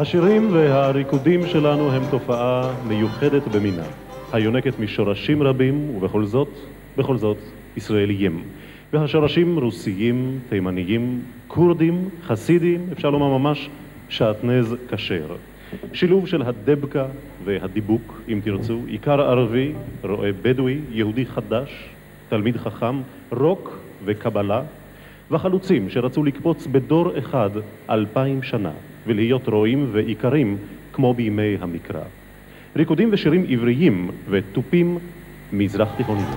השירים והריקודים שלנו הם תופעה מיוחדת במינה, היונקת משורשים רבים, ובכל זאת, בכל זאת, ישראליים. והשורשים רוסיים, תימניים, כורדים, חסידים, אפשר לומר ממש שעטנז כשר. שילוב של הדבקה והדיבוק, אם תרצו, עיקר ערבי, רועה בדואי, יהודי חדש, תלמיד חכם, רוק וקבלה, וחלוצים שרצו לקפוץ בדור אחד אלפיים שנה ולהיות רועים ועיקרים כמו בימי המקרא. ריקודים ושירים עבריים ותופים מזרח תיכוניים.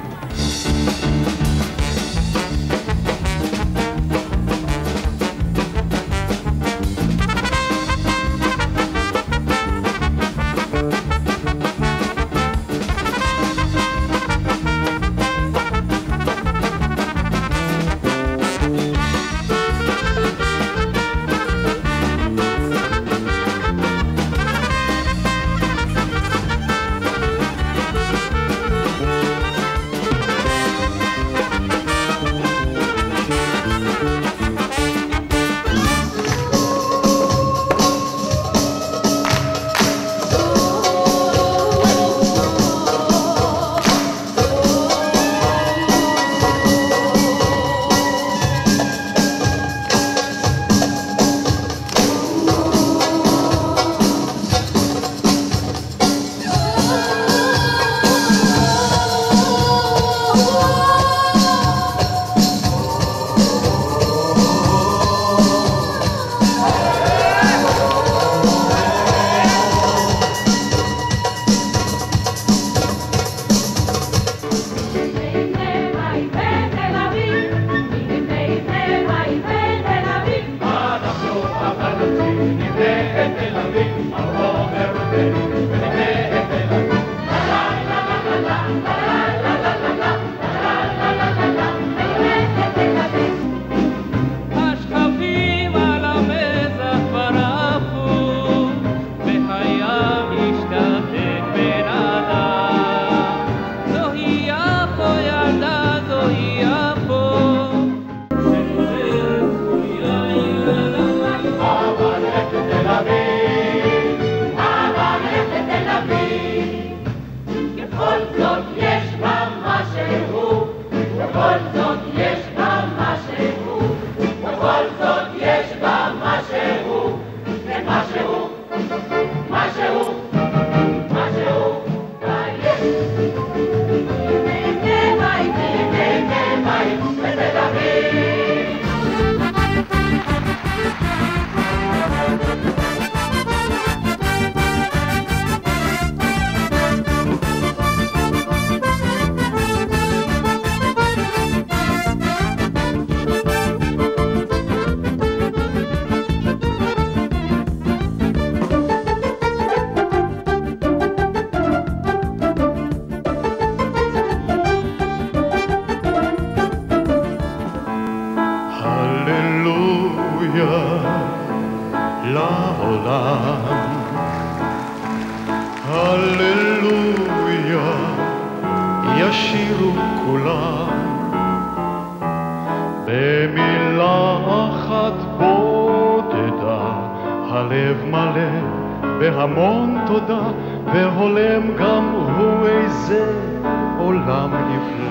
לעולם. הללויה ישירו כולם. במילה אחת בודדה, הלב מלא בהמון תודה, והולם גם הוא איזה עולם נפלא.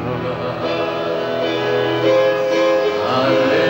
Hallelujah.